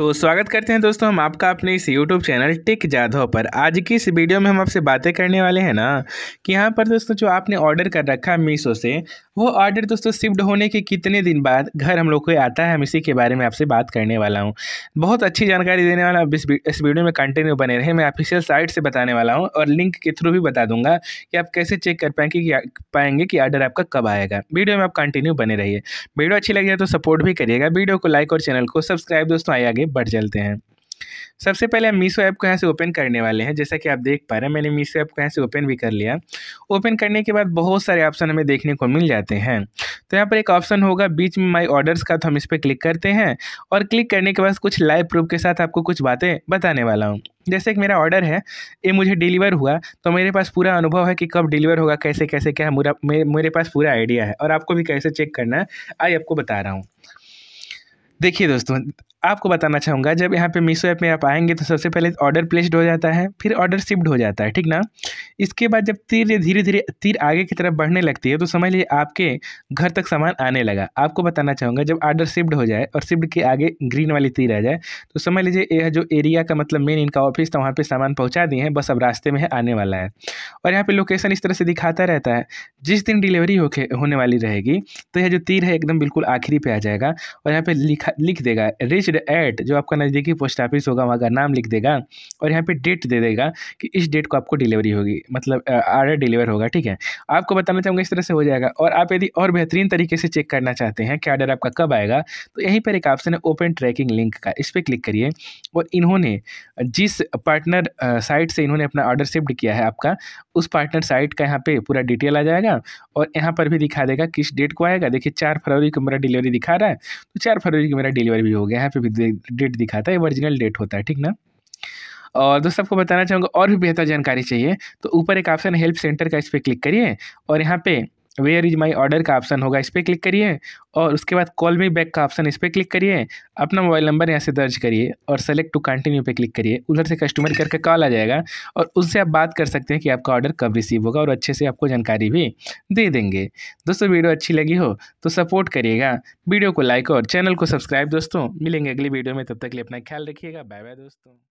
तो स्वागत करते हैं दोस्तों, हम आपका अपने इस यूट्यूब चैनल टिक जाधव पर। आज की इस वीडियो में हम आपसे बातें करने वाले हैं ना, कि यहाँ पर दोस्तों जो आपने ऑर्डर कर रखा है मीशो से, वो ऑर्डर दोस्तों शिफ्ट होने के कितने दिन बाद घर हम लोग को आता है, हम इसी के बारे में आपसे बात करने वाला हूँ। बहुत अच्छी जानकारी देने वाला इस इस वीडियो में कंटिन्यू बने रहे, मैं ऑफिशियल साइट से बताने वाला हूँ और लिंक के थ्रू भी बता दूँगा कि आप कैसे चेक कर पाएँगे कि पाएँगे कि ऑर्डर आपका कब आएगा। वीडियो में आप कंटिन्यू बने रहिए। वीडियो अच्छी लगी तो सपोर्ट भी करिएगा। वीडियो को लाइक और चैनल को सब्सक्राइब दोस्तों आए आगे बढ़ चलते हैं। सबसे पहले हम मीशो ऐप को यहाँ से ओपन करने वाले हैं। जैसा कि आप देख पा रहे हैं, मैंने मीशो ऐप को यहाँ से ओपन भी कर लिया। ओपन करने के बाद बहुत सारे ऑप्शन हमें देखने को मिल जाते हैं। तो यहाँ पर एक ऑप्शन होगा, बीच में माई ऑर्डर्स का तो हम इस पर क्लिक करते हैं और क्लिक करने के बाद कुछ लाइव प्रूफ के साथ आपको कुछ बातें बताने वाला हूँ। जैसे कि मेरा ऑर्डर है, ये मुझे डिलीवर हुआ तो मेरे पास पूरा अनुभव है कि कब डिलीवर होगा, कैसे कैसे, क्या है, मेरे पास पूरा आइडिया है और आपको भी कैसे चेक करना है आई आपको बता रहा हूँ। देखिए दोस्तों आपको बताना चाहूँगा, जब यहाँ पे मीशो ऐप में आप आएँगे तो सबसे पहले ऑर्डर प्लेस्ड हो जाता है, फिर ऑर्डर शिफ्ट हो जाता है, ठीक ना? इसके बाद जब तीर धीरे धीरे तीर आगे की तरफ़ बढ़ने लगती है तो समझ लीजिए आपके घर तक सामान आने लगा। आपको बताना चाहूँगा, जब ऑर्डर शिफ्ट हो जाए और शिफ्ट के आगे ग्रीन वाली तीर आ जाए तो समझ लीजिए यह जो एरिया का मतलब मेन इनका ऑफ़िस था, वहाँ पर सामान पहुँचा दिए हैं, बस अब रास्ते में है, आने वाला है। और यहाँ पर लोकेशन इस तरह से दिखाता रहता है, जिस दिन डिलीवरी होने वाली रहेगी तो यह जो तीर है, एकदम बिल्कुल आखिरी पर आ जाएगा और यहाँ पर लिखा, लिख देगा रिच्ड एट जो आपका नज़दीकी पोस्ट ऑफ़िस होगा, वहाँ का नाम लिख देगा और यहाँ पे डेट दे देगा कि इस डेट को आपको डिलीवरी होगी। मतलब ऑर्डर डिलीवर होगा, ठीक है? आपको बताना चाहूँगा, इस तरह से हो जाएगा। और आप यदि और बेहतरीन तरीके से चेक करना चाहते हैं कि ऑर्डर आपका कब आएगा तो यहीं पर एक ऑप्शन है ओपन ट्रैकिंग लिंक का। इस पर क्लिक करिए और इन्होंने, जिस पार्टनर साइट से इन्होंने अपना ऑर्डर शिफ्ट किया है आपका, उस पार्टनर साइट का यहाँ पे पूरा डिटेल आ जाएगा और यहाँ पर भी दिखा देगा किस डेट को आएगा। देखिए, चार फरवरी को मेरा डिलीवरी दिखा रहा है तो चार फरवरी को मेरा डिलीवरी भी हो गया। यहाँ पे भी डेट दिखाता है ओरिजिनल डेट होता है, ठीक ना? और दोस्तों, आपको बताना चाहूँगा, और भी बेहतर जानकारी चाहिए तो ऊपर एक ऑप्शन हेल्प सेंटर का इस पर क्लिक करिए, और यहाँ पे वेयर इज़ माई ऑर्डर का ऑप्शन होगा? इस पर क्लिक करिए और उसके बाद कॉल मी बैक का ऑप्शन इस पर क्लिक करिए। अपना मोबाइल नंबर यहाँ से दर्ज करिए और सेलेक्ट टू कंटिन्यू पे क्लिक करिए। उधर से कस्टमर करके कॉल आ जाएगा और उससे आप बात कर सकते हैं कि आपका ऑर्डर कब रिसीव होगा और अच्छे से आपको जानकारी भी दे देंगे। दोस्तों, वीडियो अच्छी लगी हो तो सपोर्ट करिएगा। वीडियो को लाइक और चैनल को सब्सक्राइब दोस्तों। मिलेंगे अगली वीडियो में। तब तक लिए अपना ख्याल रखिएगा। बाय बाय दोस्तों।